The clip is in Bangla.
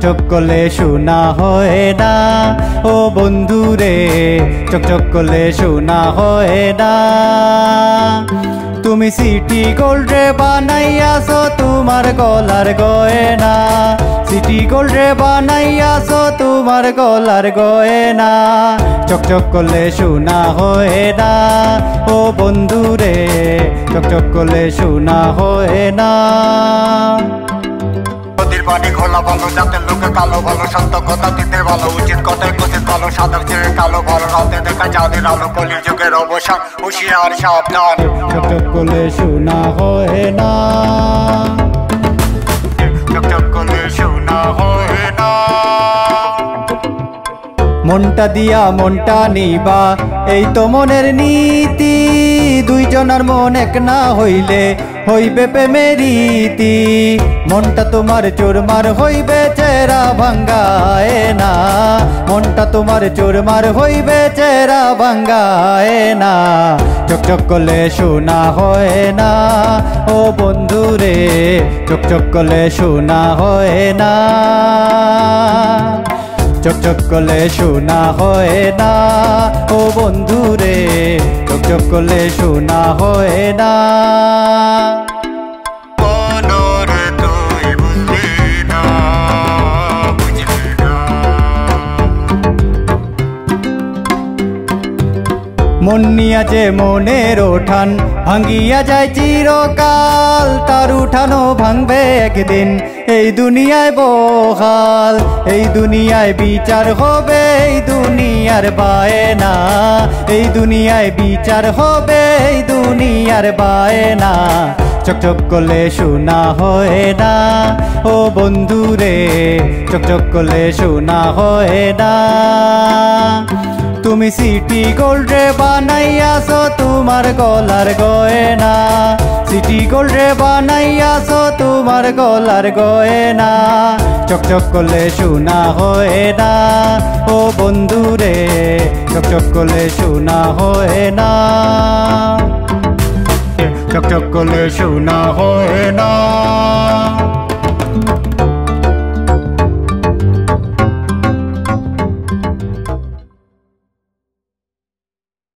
চকচক করলে শোনা হয় না। ও বন্ধু রে চকচক করলে শোনা হয় না। তুমি সিটি গোল্ড বানাইয়াছো, তোমার গলার গয়না। সিটি গোল্ড বানাইয়াছো, তোমার গলার গয়না। চকচক করলে শোনা হয় না। ও বন্ধু রে চকচক করলে শোনা হয় না। পানি খোলা ভালো যাতে লোকে কালো ভালো সত্য কথা দিতে ভালো উচিত কথায় উচিত ভালো সাদার চেয়ে কালো ভালো রাতে দেখা যাদের আলো কলির যুগের অবসান হুশিয়ার সাবধান। চকচক করলে শোনা হয় না। চকচক করলে শোনা হয় না। মনটা দিয়া মনটা নিবা এই তো মনের নীতি। দুইজনার মন এক না হইলে হইবে প্রেমেরীতি মনটা তোমার চোরমার হইবে চেরা ভাঙ্গায় না। মনটা তোমার চোরমার হইবে চেরা ভাঙ্গায় না। চকচক করলে শোনা হয় না, ও বন্ধু রে চকচক করলে শোনা হয় না। চকচক করলে শোনা হয় না, ও বন্ধু রে চকচক করলে শোনা হয় না। মন নিয়া যে মনের ওঠান, ভাঙ্গিয়া যায় চিরকাল, তার উঠানো ভাঙবে একদিন। এই দুনিয়ায় বহাল, এই দুনিয়ায় বিচার হবে, এই দুনিয়ার বায়না। এই দুনিয়ায় বিচার হবে, এই দুনিয়ার বায়না। চকচক করলে শোনা হয় না, ও বন্ধু রে চকচক করলে শোনা হয় না। তুমি সিটি গোল্ড বানাইয়াছো, তোমার গলার গয়না। সিটি গোল্ড বানাইয়াছো, তোমার গলার গয়না। চকচক করলে শোনা হয় না, ও বন্ধু রে। চকচক করলে শোনা হয় না। চকচক করলে শোনা হয় না।